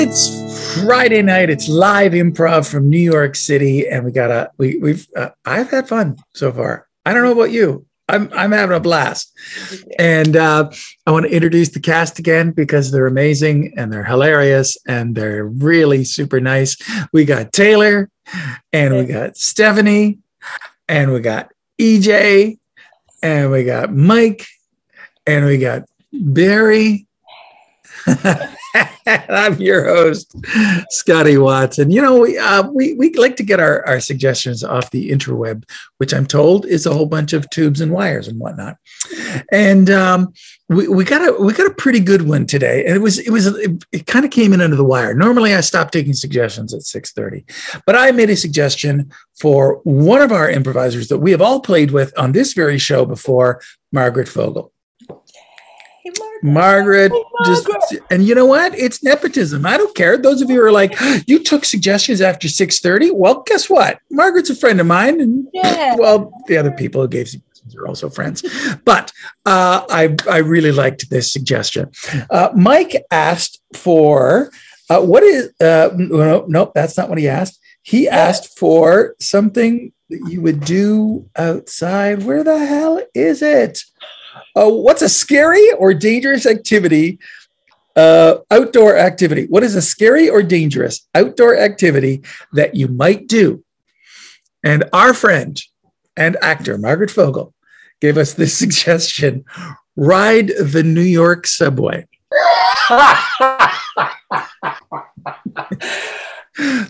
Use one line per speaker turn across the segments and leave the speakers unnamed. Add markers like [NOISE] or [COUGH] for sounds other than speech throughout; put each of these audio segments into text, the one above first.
It's Friday night. It's live improv from New York City, and we got a we we've uh, I've had fun so far. I don't know about you. I'm I'm having a blast, and uh, I want to introduce the cast again because they're amazing and they're hilarious and they're really super nice. We got Taylor, and we got Stephanie, and we got EJ, and we got Mike, and we got Barry. [LAUGHS] [LAUGHS] I'm your host, Scotty Watson. You know, we, uh, we, we like to get our, our suggestions off the interweb, which I'm told is a whole bunch of tubes and wires and whatnot. And um, we, we got a we got a pretty good one today, and it was it was it, it kind of came in under the wire. Normally, I stop taking suggestions at 6:30, but I made a suggestion for one of our improvisers that we have all played with on this very show before, Margaret Margaret, hey, just and you know what? It's nepotism. I don't care. Those of you who are like, you took suggestions after 6:30. Well, guess what? Margaret's a friend of mine, and yeah. well, the other people who gave suggestions are also friends. But uh, I I really liked this suggestion. Uh, Mike asked for uh, what is uh, no, nope, that's not what he asked. He asked for something that you would do outside. Where the hell is it? Uh, what's a scary or dangerous activity? Uh, outdoor activity. What is a scary or dangerous outdoor activity that you might do? And our friend and actor, Margaret Fogel, gave us this [LAUGHS] suggestion ride the New York subway. [LAUGHS]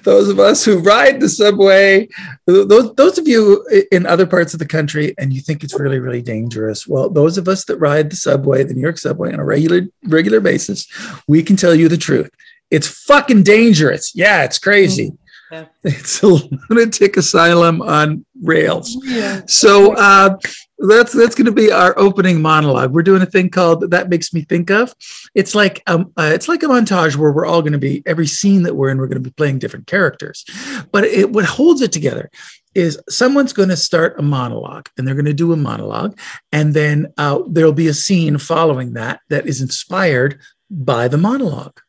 those of us who ride the subway, those, those of you in other parts of the country, and you think it's really, really dangerous. Well, those of us that ride the subway, the New York subway on a regular, regular basis, we can tell you the truth. It's fucking dangerous. Yeah, it's crazy. Yeah. [LAUGHS] It's a lunatic asylum on rails. Yeah. So uh, that's that's going to be our opening monologue. We're doing a thing called "That Makes Me Think of." It's like um, uh, it's like a montage where we're all going to be every scene that we're in. We're going to be playing different characters, but it what holds it together is someone's going to start a monologue and they're going to do a monologue, and then uh, there'll be a scene following that that is inspired by the monologue.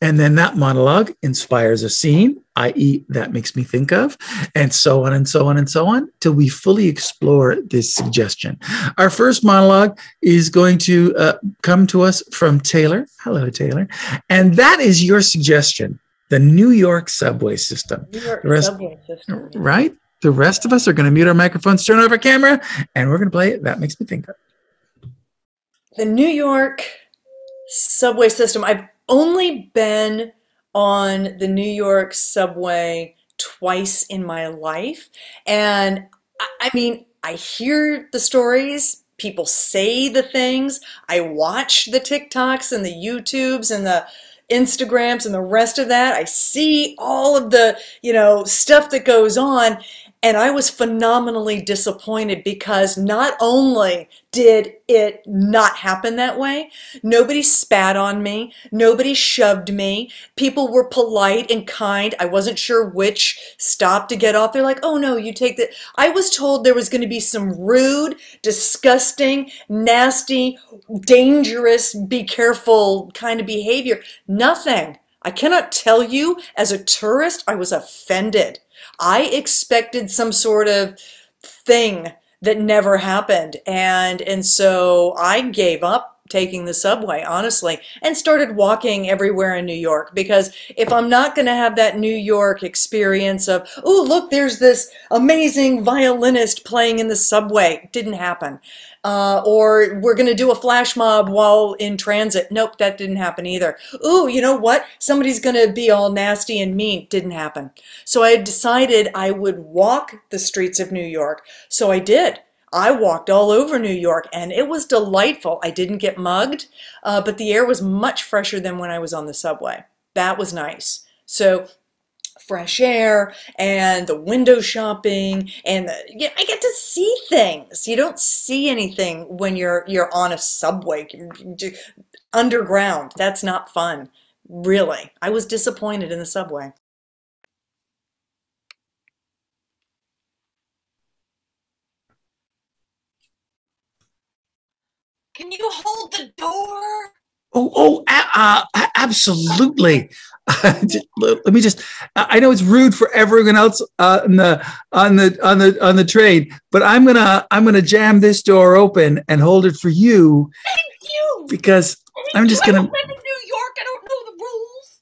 And then that monologue inspires a scene, i.e., that makes me think of, and so on and so on and so on, till we fully explore this suggestion. Our first monologue is going to uh, come to us from Taylor. Hello, Taylor. And that is your suggestion the New York subway system. New York rest, subway system. Right? The rest of us are going to mute our microphones, turn off our camera, and we're going to play it. That makes me think of.
The New York subway system. I've only been on the New York subway twice in my life. And I mean, I hear the stories, people say the things, I watch the TikToks and the YouTubes and the Instagrams and the rest of that. I see all of the, you know, stuff that goes on. And I was phenomenally disappointed because not only did it not happen that way, nobody spat on me, nobody shoved me, people were polite and kind. I wasn't sure which stop to get off. They're like, oh no, you take the. I was told there was going to be some rude, disgusting, nasty, dangerous, be careful kind of behavior. Nothing. I cannot tell you, as a tourist, I was offended. I expected some sort of thing that never happened. And, and so I gave up taking the subway, honestly, and started walking everywhere in New York because if I'm not going to have that New York experience of, oh, look, there's this amazing violinist playing in the subway, didn't happen uh, or we're going to do a flash mob while in transit. Nope, that didn't happen either. Ooh, you know what? Somebody's going to be all nasty and mean. Didn't happen. So I decided I would walk the streets of New York. So I did. I walked all over New York and it was delightful. I didn't get mugged, uh, but the air was much fresher than when I was on the subway. That was nice. So fresh air and the window shopping and the, yeah, I get to see things. You don't see anything when you're you're on a subway underground. That's not fun. Really. I was disappointed in the subway.
Can you hold the door?
Oh, oh, uh, uh, absolutely. [LAUGHS] let me just i know it's rude for everyone else uh, on the on the on the on the train but i'm gonna i'm gonna jam this door open and hold it for you
thank you
because i'm just gonna
in new york i don't know the rules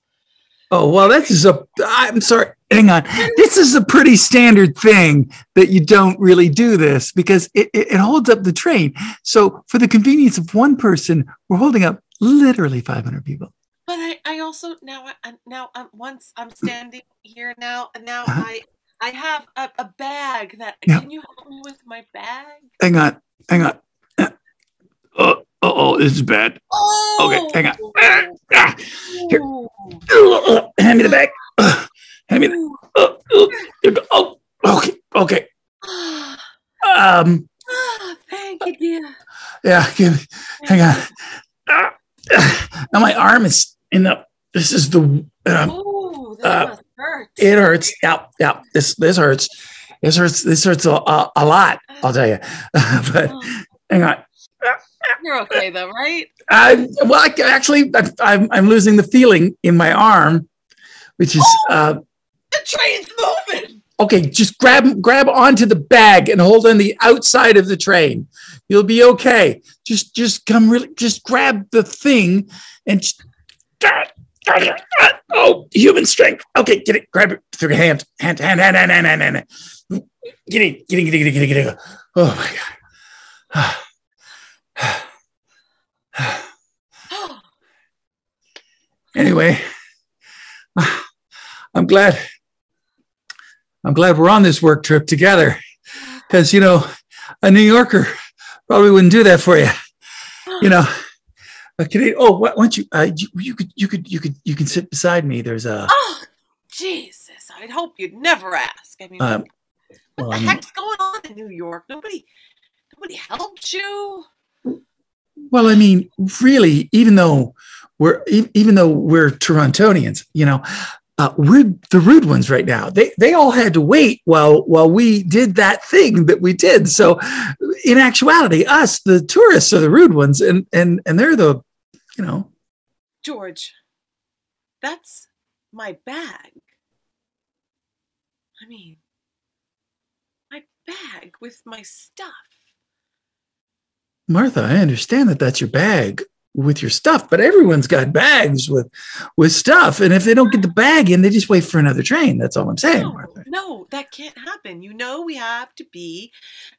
oh well this is a i'm sorry hang on. This is a pretty standard thing that you don't really do this because it, it, it holds up the train. So for the convenience of one person we're holding up literally 500 people.
But I, I also now I now I'm once I'm standing here now and now
Uh-huh.
I I have a, a bag that can you help me with my bag?
hang on hang on Uh, oh oh this is bad.
Oh.
Okay, hang on. Ah, ah. Here. Uh, hand me the bag. Uh, [SIGHS] hand me the uh, uh, here you go. oh okay okay. Um.
Ah, thank you, dear.
yeah give me hang on. Ah, ah. now my arm is in the this is the um,
Oh, that
uh,
must
it hurts. Yeah yeah this this hurts. This hurts this hurts a, a, a lot i'll tell you. [LAUGHS] But
Oh,
hang on
You're okay though, right?
I, well I, actually I, I'm, I'm losing the feeling in my arm which is uh,
The train's moving.
okay just grab grab onto the bag and hold on the outside of the train you'll be okay just just come really just grab the thing and just, oh human strength okay get it grab it through your hand hand hand hand hand hand hand, hand. get it get it get it get it get it oh my god anyway [SIGHS] i'm glad i'm glad we're on this work trip together because you know a new yorker probably wouldn't do that for you you know a Canadian, oh why, don't you uh, you, you could you could you could you can sit beside me there's a
Oh, Jesus! I'd hope you'd never ask. I mean,
um,
what
well,
the heck's going on in New York? Nobody, nobody helped you.
Well, I mean, really, even though we're even though we're Torontonians, you know, uh, we're the rude ones right now. They they all had to wait while while we did that thing that we did. So, in actuality, us the tourists are the rude ones, and and and they're the, you know,
George, that's my bag. I mean, my bag with my stuff.
Martha. I understand that that's your bag with your stuff, but everyone's got bags with with stuff, and if they don't get the bag in, they just wait for another train. That's all I'm saying,
No, no, that can't happen. You know, we have to be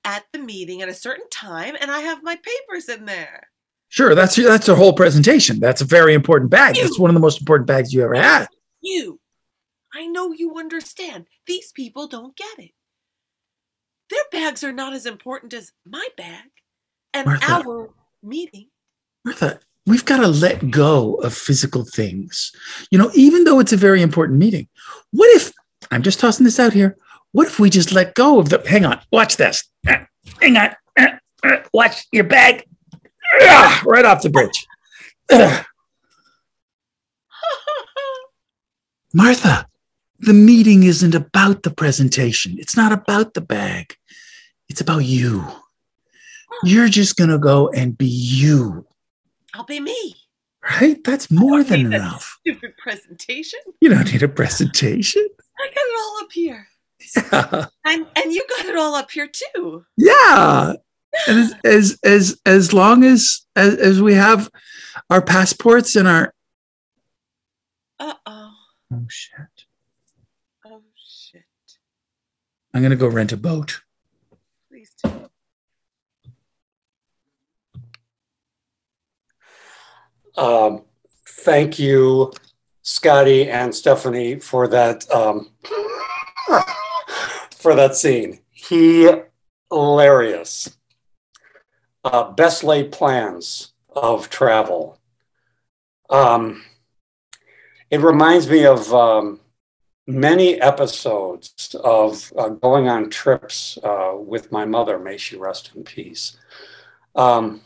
at the meeting at a certain time, and I have my papers in there.
Sure, that's that's a whole presentation. That's a very important bag. That's
You-
one of the most important bags you ever had.
You, I know you understand. These people don't get it. Their bags are not as important as my bag and
Martha.
our meeting.
Martha, we've got to let go of physical things. You know, even though it's a very important meeting. What if I'm just tossing this out here? What if we just let go of the hang on, watch this. Hang on. Watch your bag. [SIGHS] Right off the bridge. [SIGHS] Martha, the meeting isn't about the presentation. It's not about the bag. It's about you. You're just going to go and be you,
I'll be me.
right? That's more than enough.
Stupid presentation.
You don't need a presentation.
I got it all up here.
Yeah.
And and you got it all up here too.
Yeah. And as as as, as long as, as as we have our passports and our
Uh oh.
oh shit.
Oh shit.
I'm gonna go rent a boat.
Please do.
Um, thank you, Scotty and Stephanie, for that um, [LAUGHS] for that scene. Hilarious. Uh, best laid plans of travel. Um, it reminds me of um, many episodes of uh, going on trips uh, with my mother. May she rest in peace. Um,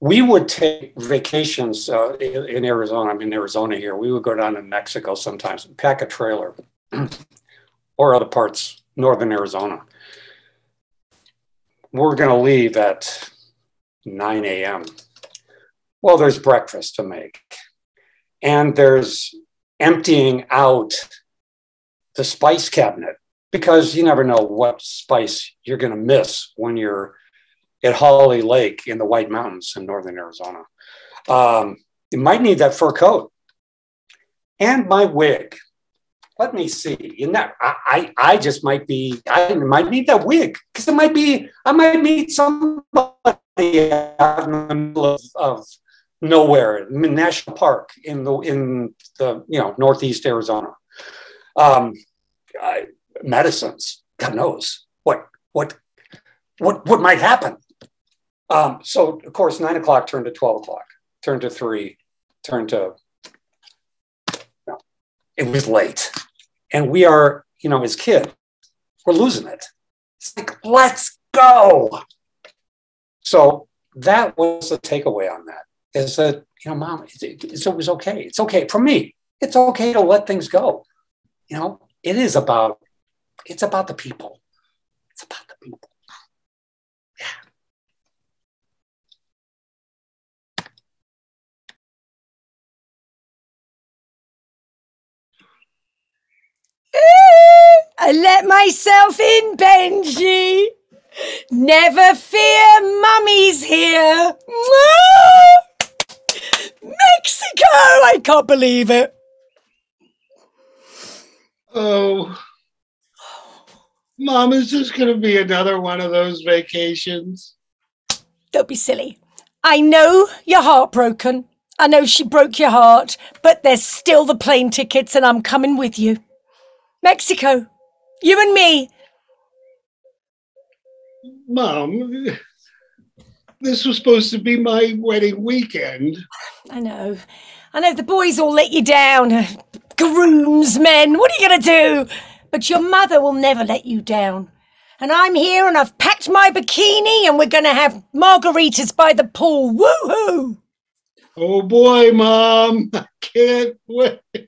we would take vacations uh, in Arizona. I'm in Arizona here. We would go down to Mexico sometimes, pack a trailer, [CLEARS THROAT] or other parts, northern Arizona. We're going to leave at 9 a.m. Well, there's breakfast to make, and there's emptying out the spice cabinet because you never know what spice you're going to miss when you're at Hawley Lake in the White Mountains in northern Arizona. Um, you might need that fur coat and my wig. Let me see. You know, I, I, I just might be, I might need that wig because it might be, I might meet somebody out in the middle of, of nowhere, national park in the in the you know northeast Arizona. Um, I, medicines, God knows what what what what might happen. Um, so of course, nine o'clock turned to twelve o'clock, turned to three, turned to. No, it was late, and we are you know as kids, we're losing it. It's like let's go. So that was the takeaway on that is that you know, mom, it's, it's always okay. It's okay for me. It's okay to let things go. You know, it is about it's about the people. It's about [LAUGHS]
I let myself in, Benji. Never fear, mummy's here. Mexico! I can't believe it.
Oh, Mom, is this going to be another one of those vacations?
Don't be silly. I know you're heartbroken. I know she broke your heart, but there's still the plane tickets and I'm coming with you. Mexico. You and me.
Mom, this was supposed to be my wedding weekend.
I know. I know the boys all let you down. Groomsmen. What are you going to do? But your mother will never let you down. And I'm here and I've packed my bikini and we're going to have margaritas by the pool. Woohoo!
Oh boy, Mom. [LAUGHS] I can't wait.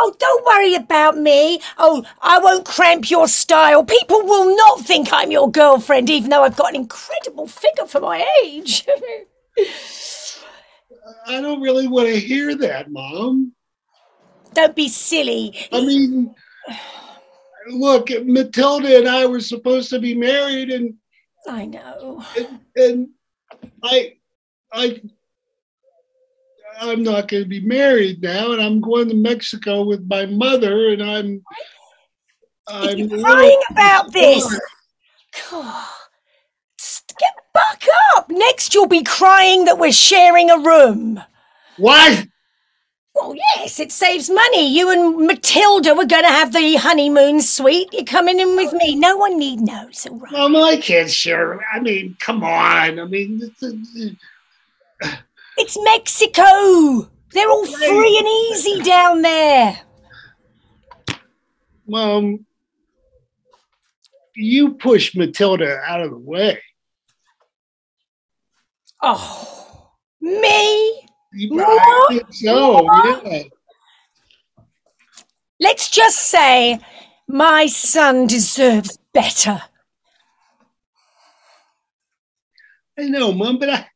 Oh, don't worry about me. Oh, I won't cramp your style. People will not think I'm your girlfriend, even though I've got an incredible figure for my age. [LAUGHS]
I don't really want to hear that, Mom.
Don't be silly.
I mean, look, Matilda and I were supposed to be married, and
I know.
And, and I, I I'm not going to be married now, and I'm going to Mexico with my mother, and I'm.
I'm You're crying about this. [SIGHS] Get back up. Next, you'll be crying that we're sharing a room.
What?
Well, yes, it saves money. You and Matilda were going to have the honeymoon suite. You're coming in with me. No one need know. It's all right.
Mom, I can't share. I mean, come on. I mean,
it's Mexico. They're all free and easy down there.
Mom, you push Matilda out of the way.
Oh, me?
Think so, yeah.
Let's just say my son deserves better.
I know, Mom, but I,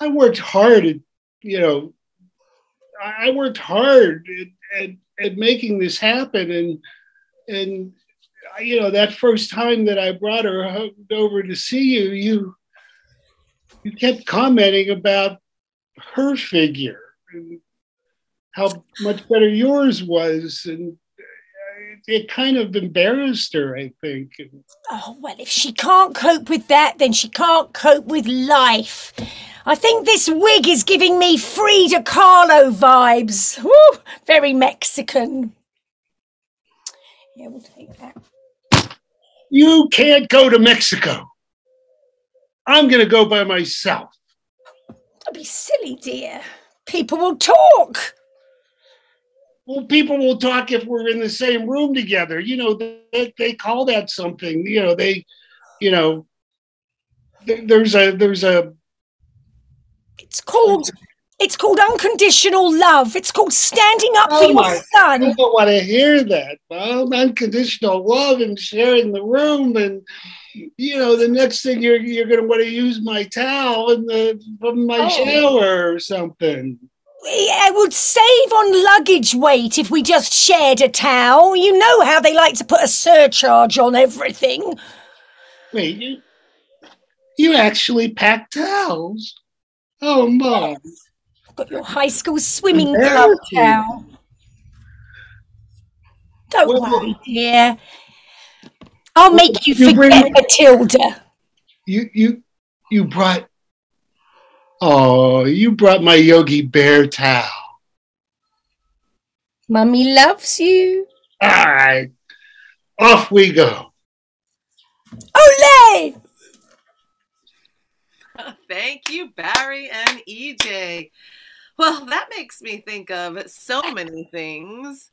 I worked hard at, you know, I worked hard at, at, at making this happen. And, and, you know, that first time that I brought her over to see you, you, you kept commenting about her figure and how much better yours was. And it kind of embarrassed her, I think.
Oh, well, if she can't cope with that, then she can't cope with life. I think this wig is giving me Frida Kahlo vibes. Woo, very Mexican. Yeah, we'll take that.
You can't go to Mexico. I'm going to go by myself.
Don't be silly, dear. People will talk.
Well, people will talk if we're in the same room together. You know, they, they call that something. You know, they, you know, there's a there's a
it's called It's called unconditional love. It's called standing up for
Oh
your
my- I
son.
don't want to hear that, Mom. Unconditional love and sharing the room, and you know, the next thing you're you're going to want to use my towel in the from my
Oh.
shower or something.
It would save on luggage weight if we just shared a towel. You know how they like to put a surcharge on everything.
Wait, you you actually pack towels? Oh, Mom.
I've got your high school swimming club towel. Don't
Well,
worry, dear. I'll make you
you bring-
forget Matilda.
You you you brought. Oh, you brought my Yogi Bear towel.
Mummy loves you.
All right, off we go.
Olay! [LAUGHS]
Thank you, Barry and EJ. Well, that makes me think of so many things.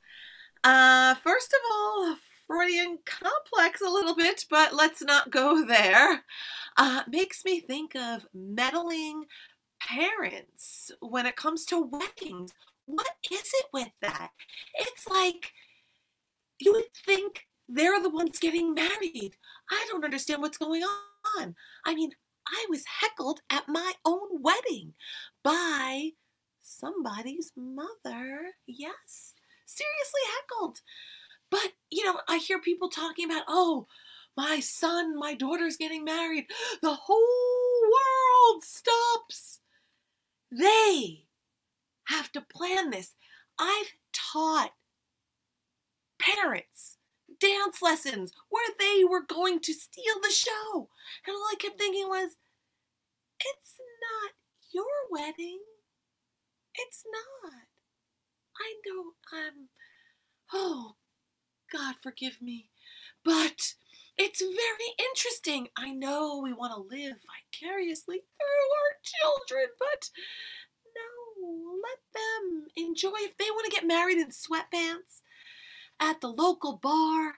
Uh, first of all, Freudian complex a little bit, but let's not go there. Uh, makes me think of meddling parents when it comes to weddings. What is it with that? It's like you would think they're the ones getting married. I don't understand what's going on. I mean, I was heckled at my own wedding by somebody's mother. Yes, seriously heckled. But, you know, I hear people talking about, oh, my son, my daughter's getting married. The whole world stops. They have to plan this. I've taught parents dance lessons where they were going to steal the show. And all I kept mm. thinking was, it's not your wedding. It's not. I know I'm. Oh, God forgive me. But it's very interesting. I know we want to live vicariously through our children, but no, let them enjoy. If they want to get married in sweatpants at the local bar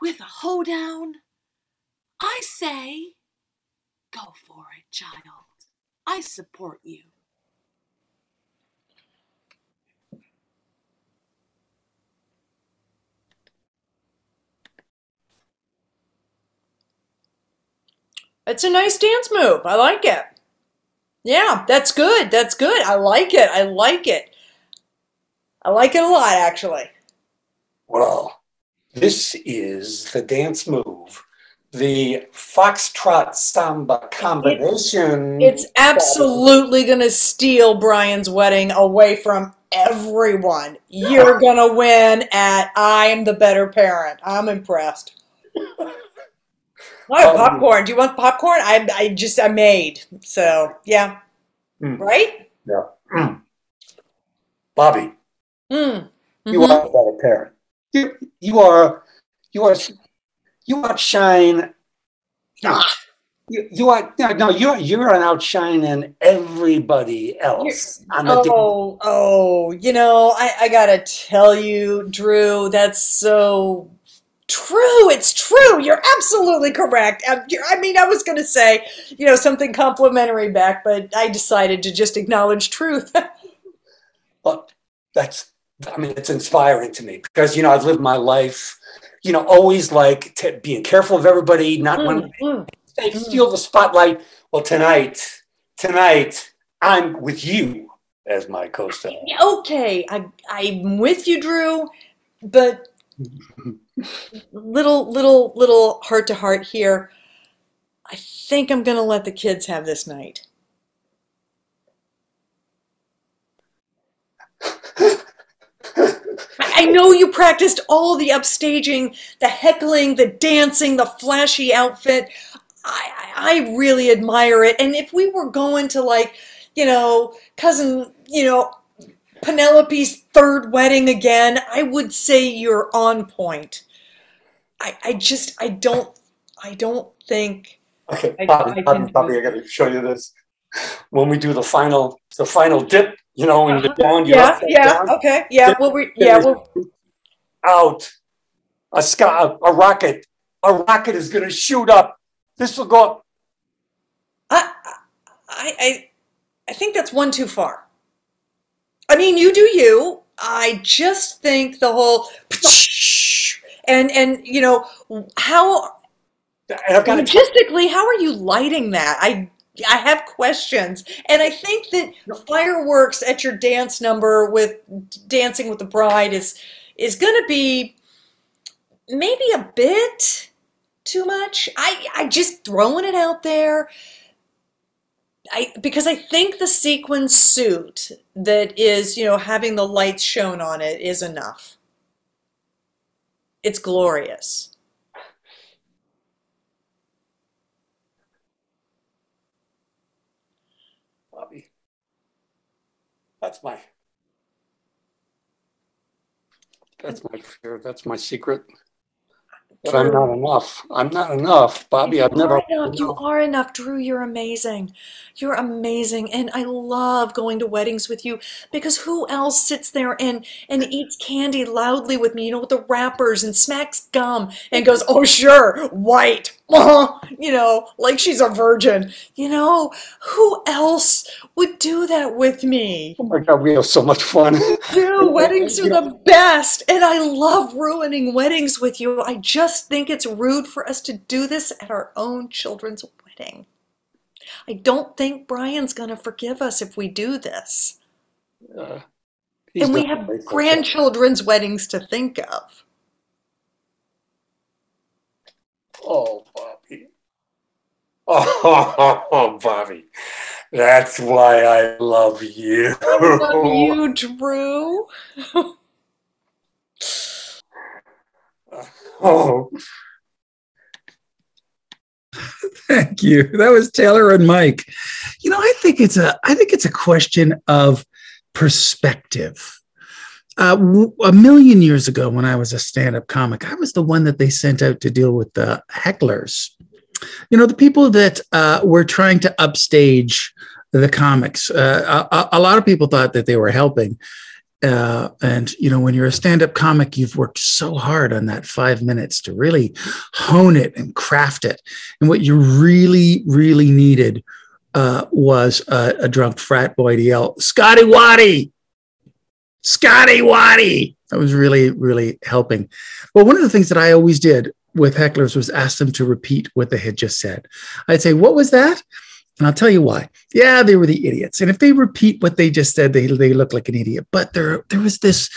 with a hoedown, I say, go for it, child. I support you.
It's a nice dance move. I like it. Yeah, that's good. That's good. I like it. I like it. I like it a lot, actually.
Well, this is the dance move, the foxtrot samba combination.
It's absolutely going to steal Brian's wedding away from everyone. You're going to win at I'm the better parent. I'm impressed. I
Um,
popcorn. Do you want popcorn? I, I just, I made. So, yeah.
Mm.
Right?
Mm. Bobby,
Mm.
you
Mhm.
are a better parent. You, you are, you are, you outshine.
Ah.
You, you are no, no. You're you're an outshining everybody else. on the dance
Oh, oh, you know, I, I gotta tell you, Drew, that's so true. It's true. You're absolutely correct. Um, I mean, I was gonna say, you know, something complimentary back, but I decided to just acknowledge truth. [LAUGHS]
But that's, I mean, it's inspiring to me because, you know, I've lived my life, you know, always like t- being careful of everybody, not
Mm, mm.
they steal the spotlight. Well, tonight, tonight, I'm with you as my co star. [LAUGHS]
Okay, I, I'm with you, Drew, but little, little, little heart to heart here. I think I'm gonna let the kids have this night. I I know you practiced all the upstaging, the heckling, the dancing, the flashy outfit. I, I I really admire it. And if we were going to like, you know, cousin, you know, Penelope's third wedding again, I would say you're on point. I, I just I don't I don't think
Okay,
I-
Bobby,
I can
Bobby,
do
Bobby, I got to show you this. When we do the final, the final dip, you know, in the
Uh-huh.
down,
yeah yeah
down,
okay yeah well we yeah well
out. A sky, a rocket, a rocket is going to shoot up. This will go up.
I I I I think that's one too far. I mean, you do you. I just think the whole [LAUGHS] and and you know how
I've got to
logistically how are you lighting that? I I have questions, and I think that fireworks at your dance number with Dancing with the Bride is is going to be maybe a bit too much. I I just throwing it out there. I because I think the sequin suit that is, you know, having the lights shown on it is enough. It's glorious.
Bobby. That's my that's my fear. That's my secret. But I'm not enough. I'm not enough, Bobby. I've never.
enough. You are enough, Drew. You're amazing. You're amazing, and I love going to weddings with you because who else sits there and and eats candy loudly with me? You know, with the wrappers and smacks gum and goes, "Oh, sure, white." [LAUGHS] You know, like she's a virgin. You know, who else would do that with me?
Oh my God, we have so much fun.
Dude, [LAUGHS] weddings are the best, and I love ruining weddings with you. I just think it's rude for us to do this at our own children's wedding. I don't think Brian's going to forgive us if we do this.
Uh,
And we have grandchildren's weddings to think of.
Oh, Bobby. Oh, [LAUGHS] Bobby. That's why I love you.
Love [LAUGHS] you, Drew.
Oh,
Thank you. That was Taylor and Mike. You know, I think it's a I think it's a question of perspective. Uh, million years ago, when I was a stand-up comic, I was the one that they sent out to deal with the hecklers. You know, the people that uh, were trying to upstage the comics. Uh, a, a lot of people thought that they were helping, uh, and you know, when you're a stand-up comic, you've worked so hard on that five minutes to really hone it and craft it. And what you really, really needed uh, was a, a drunk frat boy to yell, "Scotty Waddy, Scotty Waddy." That was really, really helping. Well, one of the things that I always did with hecklers was ask them to repeat what they had just said. I'd say, "What was that?" And I'll tell you why. Yeah, they were the idiots. And if they repeat what they just said, they, they look like an idiot. But there, there was this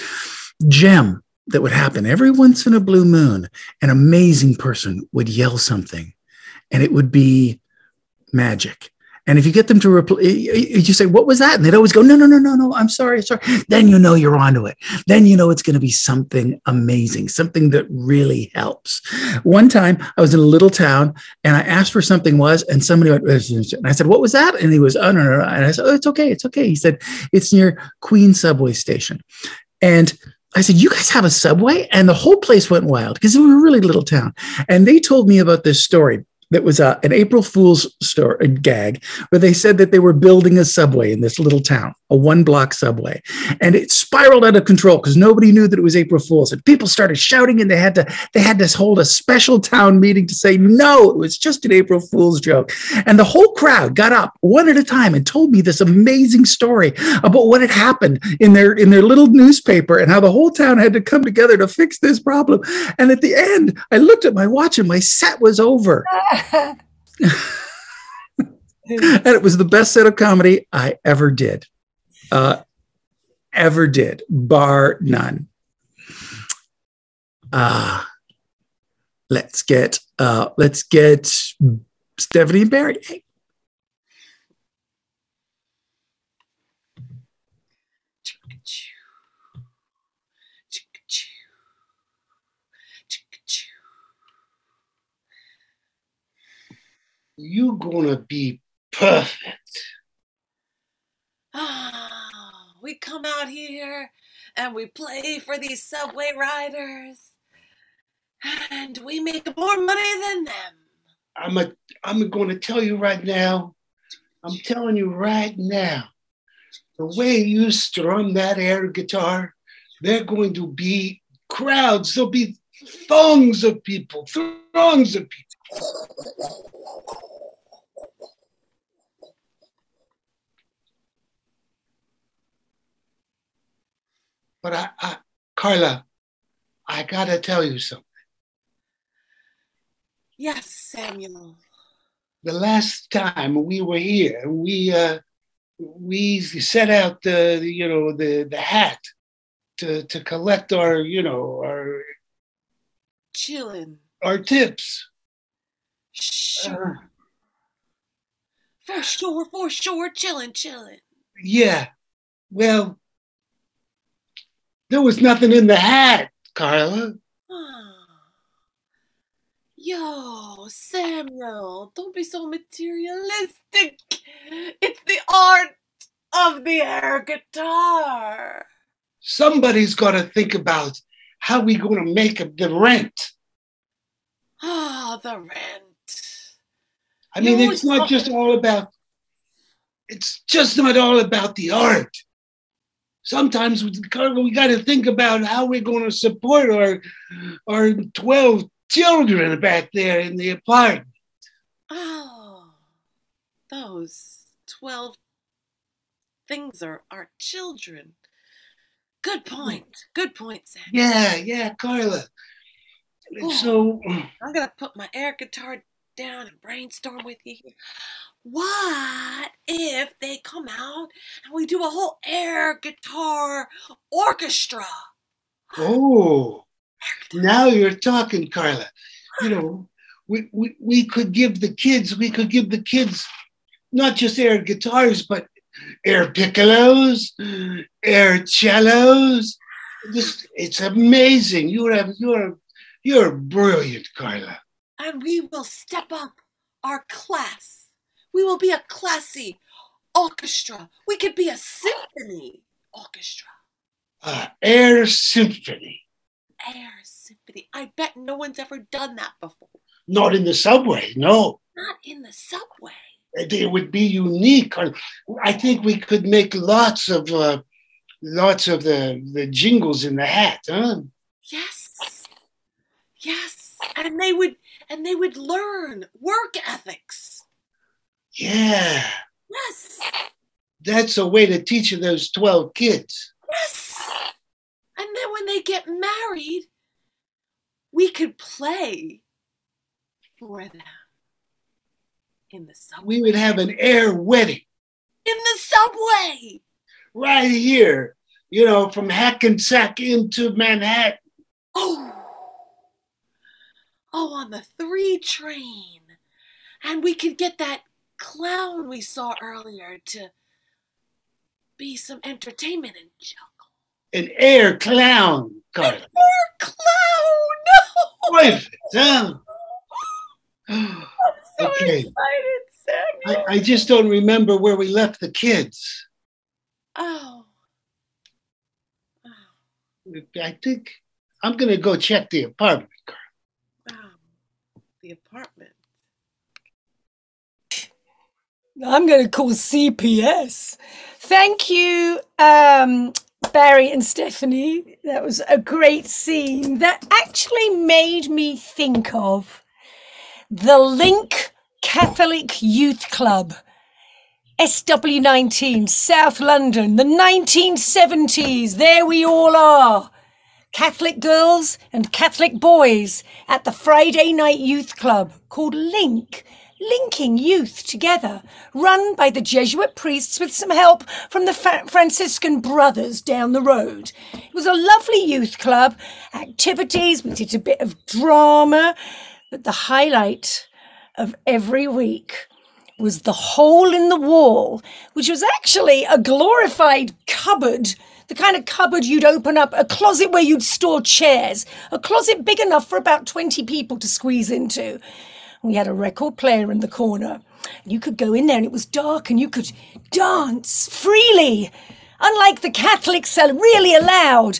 gem that would happen every once in a blue moon. An amazing person would yell something and it would be magic. And if you get them to reply, you say, What was that? And they'd always go, No, no, no, no, no, I'm sorry, sorry. Then you know you're onto it. Then you know it's going to be something amazing, something that really helps. One time I was in a little town and I asked for something was, and somebody went, and I said, What was that? And he was, Oh, no, no, no. And I said, Oh, it's okay. It's okay. He said, It's near Queen Subway Station. And I said, You guys have a subway? And the whole place went wild because it was a really little town. And they told me about this story that was a, an April Fool's story, gag, where they said that they were building a subway in this little town, a one block subway. And it spiraled out of control because nobody knew that it was April Fool's. And people started shouting and they had to they had to hold a special town meeting to say, no, it was just an April Fool's joke. And the whole crowd got up one at a time and told me this amazing story about what had happened in their in their little newspaper and how the whole town had to come together to fix this problem. And at the end, I looked at my watch and my set was over. [LAUGHS] [LAUGHS] and it was the best set of comedy I ever did. Uh, ever did, bar none. Uh, let's get uh, let's get Stephanie and Barry. Hey,
You gonna be perfect.
Ah, we come out here and we play for these subway riders, and we make more money than them.
I'm a I'm gonna tell you right now. I'm telling you right now. The way you strum that air guitar, they're going to be crowds. There'll be throngs of people, throngs of people. But I, I Carla, I gotta tell you something.
Yes, Samuel.
The last time we were here, we uh, we set out the you know the the hat to to collect our you know our
chilling
our tips.
Sure.
Uh,
for sure, for sure. Chillin', chillin'.
yeah. Well, there was nothing in the hat, Carla. [SIGHS]
Yo, Samuel, don't be so materialistic. It's the art of the air guitar.
Somebody's got to think about how we going to make up the rent.
Ah, [SIGHS] the rent.
I mean,
You
it's not just all about. It's just not all about the art. Sometimes we, Carla, we got to think about how we're going to support our our twelve children back there in the apartment.
Oh, those 12 things are our children. Good point. Good point, Sam.
Yeah, yeah, Carla. So
I'm going to put my air guitar down and brainstorm with you. What if they come out and we do a whole air guitar orchestra?
Oh, now you're talking, Carla. You know, we, we, we could give the kids, we could give the kids not just air guitars, but air piccolos, air cellos. This it's amazing. You're you're you're brilliant, Carla.
And we will step up our class. We will be a classy orchestra. We could be a symphony orchestra.
Uh, air symphony,
Air symphony. I bet no one's ever done that before.
not in the subway. No,
Not in the subway.
it would be unique. I think we could make lots of uh, lots of the the jingles in the hat, huh?
Yes. Yes. And they would and they would learn work ethics.
Yeah,
Yes.
that's a way to teach those twelve kids.
Yes. And then when they get married, we could play for them in the subway.
We would have an air wedding
in the subway.
right here. You know, from Hackensack into Manhattan.
Oh. Oh, on the three train. And we could get that clown we saw earlier to be some entertainment and juggle.
An air clown, Carla.
Air clown!
Perfect, huh?
I'm so
Okay.
excited, Samuel.
I, I just don't remember where we left the kids.
Oh. Oh.
I think I'm going to go check the apartment. Carla.
Oh. The apartment.
I'm going to call CPS. Thank you, um, Barry and Stephanie. That was a great scene that actually made me think of the Link Catholic Youth Club, SW19, South London, the 1970s. There we all are. Catholic girls and Catholic boys at the Friday Night Youth Club called Link, linking youth together, run by the Jesuit priests with some help from the Franciscan brothers down the road. It was a lovely youth club, activities, we did a bit of drama, but the highlight of every week was the hole in the wall, which was actually a glorified cupboard, the kind of cupboard you'd open up, a closet where you'd store chairs, a closet big enough for about 20 people to squeeze into. We had a record player in the corner. And you could go in there and it was dark and you could dance freely. Unlike the Catholics are really allowed.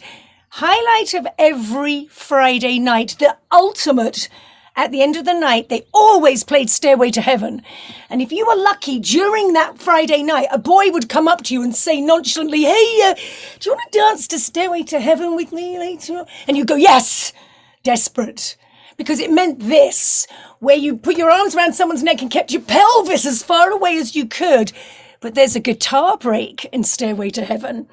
Highlight of every Friday night, the ultimate at the end of the night, they always played Stairway to Heaven. And if you were lucky during that Friday night, a boy would come up to you and say nonchalantly, Hey, uh, do you want to dance to Stairway to Heaven with me later? And you go, Yes, desperate. Because it meant this, where you put your arms around someone's neck and kept your pelvis as far away as you could. But there's a guitar break in Stairway to Heaven.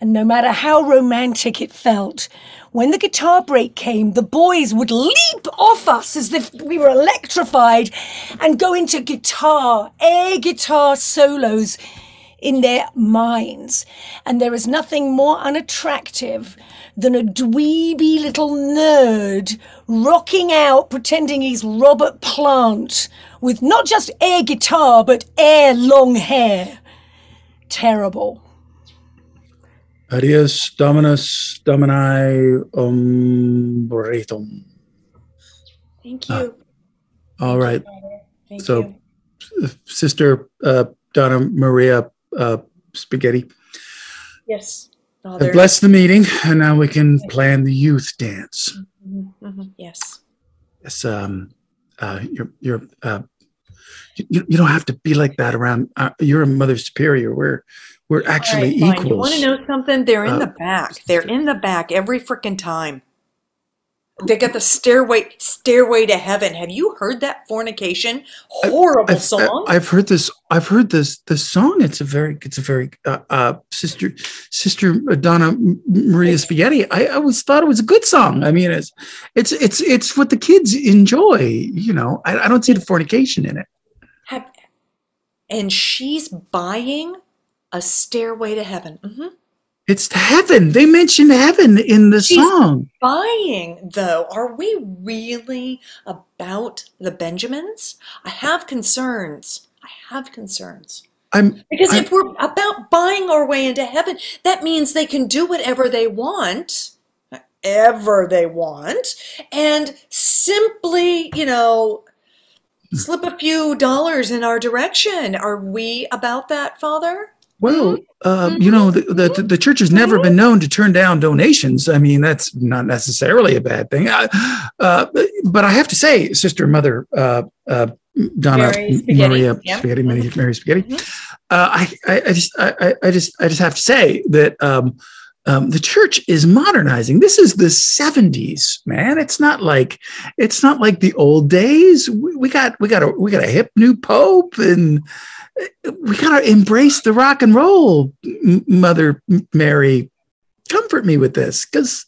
And no matter how romantic it felt, when the guitar break came, the boys would leap off us as if we were electrified and go into guitar, air guitar solos in their minds. And there is nothing more unattractive than a dweeby little nerd rocking out pretending he's Robert Plant with not just air guitar, but air long hair. Terrible.
Adios, Dominus, Domini, Umbretum.
Thank you.
Ah, All right.
Thank
so-
you.
Sister uh, Donna Maria uh, Spaghetti.
Yes. Oh,
blessed the meeting, and now we can plan the youth dance.
Mhm, mhm, Yes.
Yes, um, uh, you're you're uh, you, you don't have to be like that around. Uh, you're a mother superior. We're we're actually
All right, fine. You want to know something? They're in
Uh,
the back. They're in the back every freaking time. They got the stairway stairway to heaven. Have you heard that fornication? Horrible
I've,
song.
I've heard this. I've heard this. The song. It's a very. It's a very. Uh, uh, sister, sister Donna Maria Spaghetti. I always thought it was a good song. I mean, it's, it's, it's, it's what the kids enjoy. You know, I, I don't see the fornication in it.
And she's buying a stairway to heaven. Mhm.
It's heaven. They mentioned heaven in the
She's-
song.
Buying though, are we really about the Benjamins? I have concerns. I have concerns.
I'm.
Because
I-
if we're about buying our way into heaven, that means they can do whatever they want, ever they want, and simply, you know, slip a few dollars in our direction. Are we about that, Father?
Well, uh, you know, the, the the church has never been known to turn down donations. I mean, that's not necessarily a bad thing. Uh, uh, but I have to say, Sister Mother uh, uh, Donna
Mary Spaghetti,
Maria. Spaghetti, Mary, Mary Spaghetti.
Mhm.
Uh, I, I, I just, I, I- I just, I just have to say that um, um, the church is modernizing. This is the '70s, man. It's not like, it's not like the old days. We, we got, we got a, we got a hip new pope and we gotta embrace the rock and roll M- mother mary. Comfort me with this because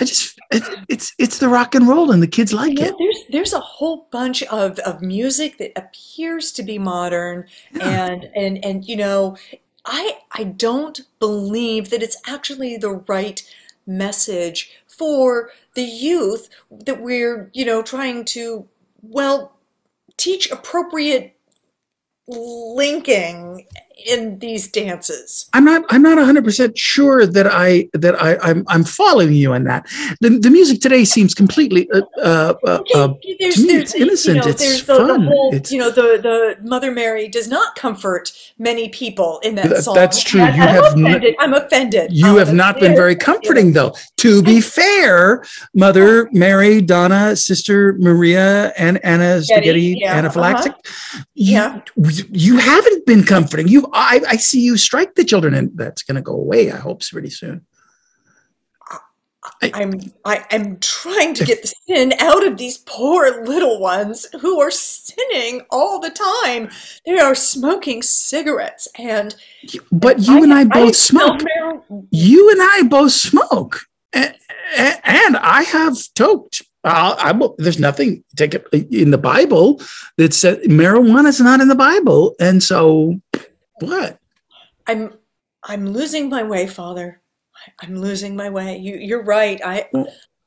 i just it, it's it's the rock and roll and the kids like
Yeah,
it.
there's there's a whole bunch of, of music that appears to be modern and and and you know I I don't believe that it's actually the right message for the youth that we're you know trying to well teach appropriate linking in these dances.
i'm not i'm not 100% sure that i that i i'm, I'm following you on that the, the music today seems completely uh, uh, uh, uh, me, it's innocent,
You know,
it's
there's the, the
fun,
whole,
it's-
you know, the, the Mother Mary does not comfort many people in that song.
that's true.
And
You
I'm
have
offended. I'm offended.
you
I'm
have not been very comforting though to be fair mother mary donna sister maria and anna spaghetti
yeah,
anaphylactic you,
Yeah.
you haven't been comforting you I, I see you strike the children and that's going to go away i hope pretty soon.
I'm I am trying to get the sin out of these poor little ones who are sinning all the time. They are smoking cigarettes and
but you and i both
smell
smoke you and i both smoke. And, and i have toked. I there's nothing take it in the Bible that said marijuana is not in the Bible, and so what?
I'm I'm losing my way, Father. I'm losing my way. You you're right. I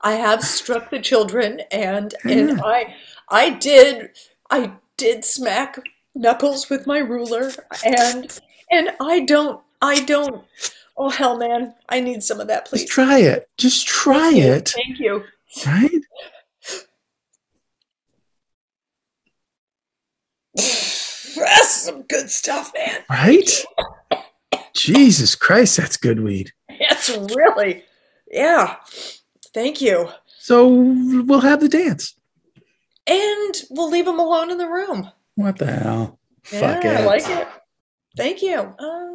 I have struck the children and and I I did I did smack Knuckles with my ruler and and I don't I don't oh hell man, I need some of that please.
Just try it. Just try it.
Thank you.
Right? [LAUGHS]
That's some good stuff, man.
Right? Jesus Christ, that's good weed.
It's really yeah. Thank you.
So we'll have the dance.
And we'll leave him alone in the room.
What the hell?
Yeah,
Fuck it.
I like it. Thank you. Um,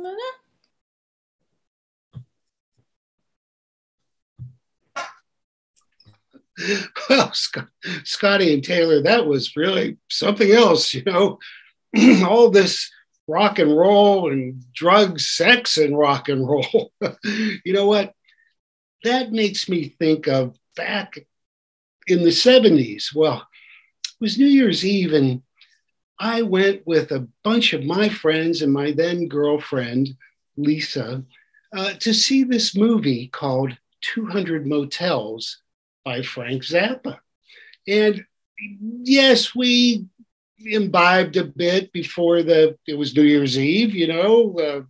[LAUGHS]
well, Scott, Scotty and Taylor, that was really something else, you know. [CLEARS THROAT] All this rock and roll and drugs, sex and rock and roll. [LAUGHS] you know what? That makes me think of back in the 70s. Well, it was New Year's Eve, and I went with a bunch of my friends and my then girlfriend, Lisa, uh, to see this movie called 200 Motels by Frank Zappa. And yes, we imbibed a bit before the it was New Year's Eve, you know, uh,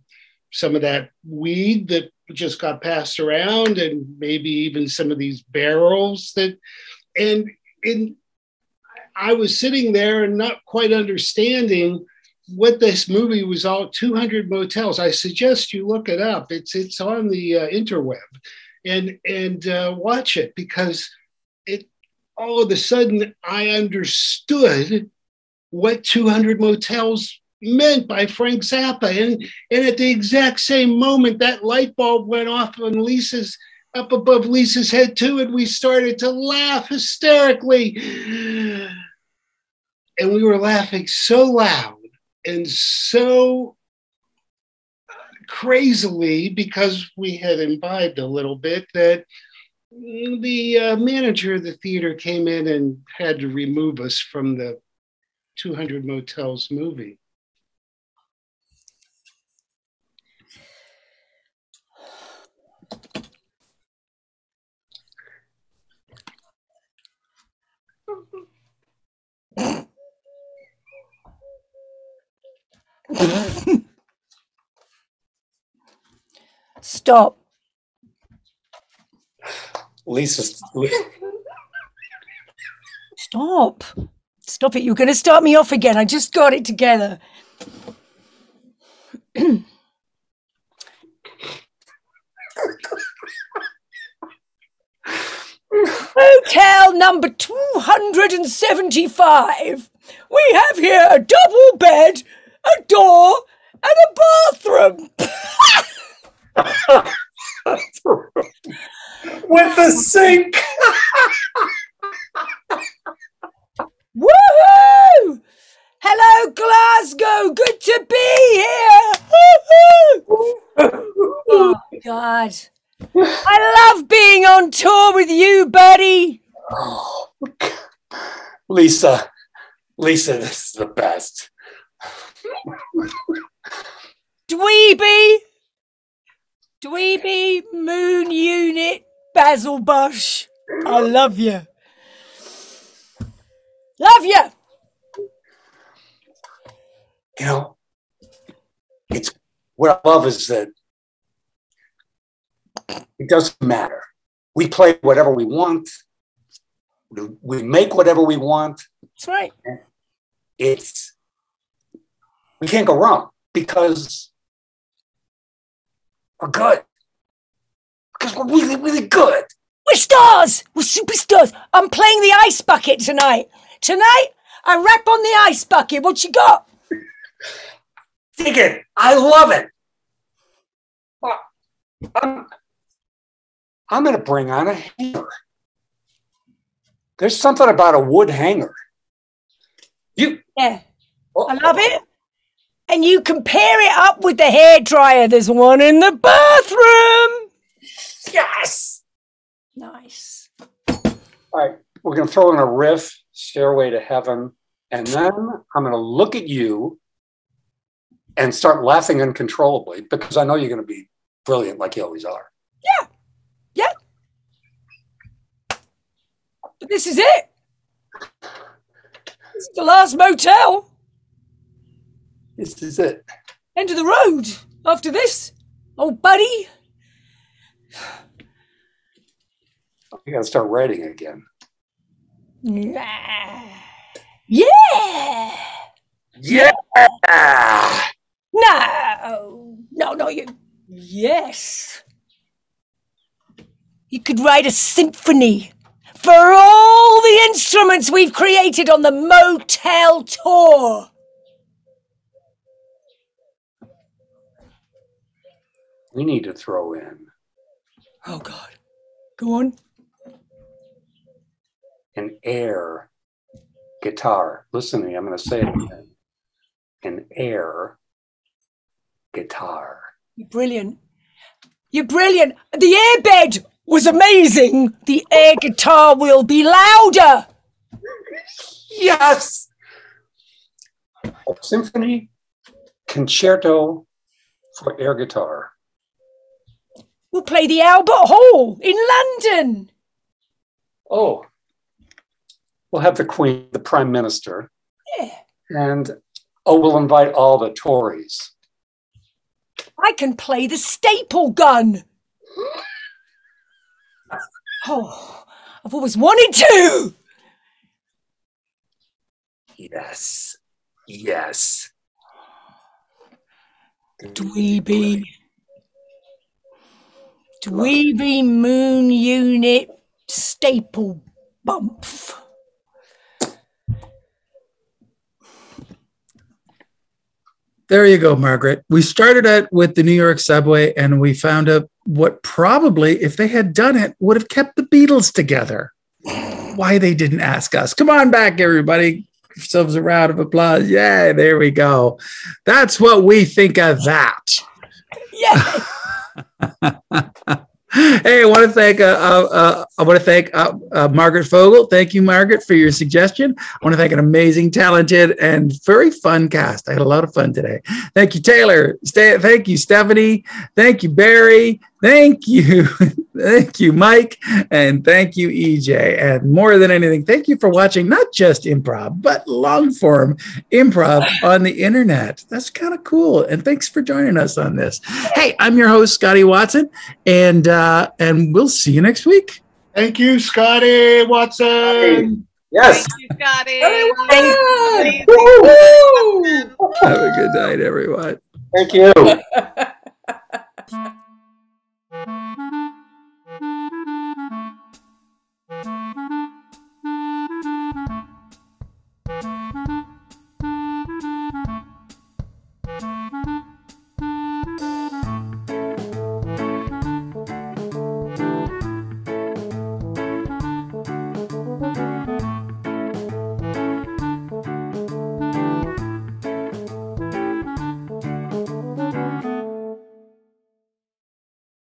some of that weed that just got passed around, and maybe even some of these barrels that, and in I was sitting there and not quite understanding what this movie was all 200 motels. I suggest you look it up. It's it's on the uh, interweb and and uh, watch it because it all of a sudden i understood what 200 motels meant by frank zappa. And and at the exact same moment that light bulb went off on lisa's up above lisa's head too and we started to laugh hysterically. And we were laughing so loud and so crazily because we had imbibed a little bit that the uh, manager of the theater came in and had to remove us from the 200 Motels movie.
Stop.
Lisa,
Stop. Stop it. You're going to start me off again. I just got it together. Hotel number 275. We have here a double bed, a door, and a bathroom. [LAUGHS]
with the sink.
Woohoo! Hello, Glasgow. Good to be here. Woohoo! oh, God. I love being on tour with you, buddy.
Oh, Lisa, Lisa, this is the best.
Dweeby. Dweeby Moon Unit Basil Bush. I love you. Love you.
You know, it's what I love is that it doesn't matter. We play whatever we want. We- We make whatever we want.
That's right.
It's we can't go wrong because we're good. Because we're really, really good.
We're stars. We're superstars. I'm playing the ice bucket tonight. Tonight, I rap on the ice bucket. What you got?
Dig it. I love it. Well, I'm, I'm going to bring on a hanger. There's something about a wood hanger. You,
Yeah,
oh,
I love it. And you compare it up with the hair dryer. There's one in the bathroom.
Yes.
Nice.
All right, we're going to throw in a riff, Stairway to Heaven, and then I'm going to look at you and start laughing uncontrollably because I know you're going to be brilliant like you always are.
Yeah. But this is it. This is the last motel.
This is it.
End of the road. After this, old buddy.
I got to start writing again.
Yeah. Yeah.
Yeah.
No. No, no, you. Yes. You could write a symphony for all the instruments we've created on the motel tour.
We need to throw in
Oh, God. Go on.
an air guitar. Listen to me, I'm going to say it again. An air guitar.
You're brilliant. You're brilliant. The airbed was amazing. The air guitar will be louder.
Yes! Symphony Concerto for Air Guitar.
We'll play the Albert Hall in London.
Oh, we'll have the Queen, the Prime Minister,
Yeah.
and oh, we'll invite all the Tories.
I can play the staple gun. [LAUGHS] Oh, I've always wanted to.
Yes. Yes.
Dweeby. Dweeby Moon Unit Staple Bump.
There you go, Margaret. We started out with the New York subway and we found out what probably, if they had done it, would have kept the Beatles together. Why they didn't ask us. Come on back, everybody. Give yourselves a round of applause. Yeah, there we go. That's what we think of that.
Yeah. [LAUGHS]
hey, I want to thank uh, uh, uh, I want to thank uh, uh, Margaret Fogel. Thank you, Margaret, for your suggestion. I want to thank an amazing, talented, and very fun cast. I had a lot of fun today. Thank you, Taylor. Stay, thank you, Stephanie. Thank you, Barry. Thank you, [LAUGHS] thank you, Mike, and thank you, EJ. And more than anything, thank you for watching not just improv but long form improv on the internet. That's kind of cool. And thanks for joining us on this. Hey, I'm your host, Scotty Watson, and uh, and we'll see you next week.
Thank you, Scotty Watson.
Yes.
Thank you, Scotty.
Everyone!
Amazing.
Have a good night, everyone.
Thank you. [LAUGHS]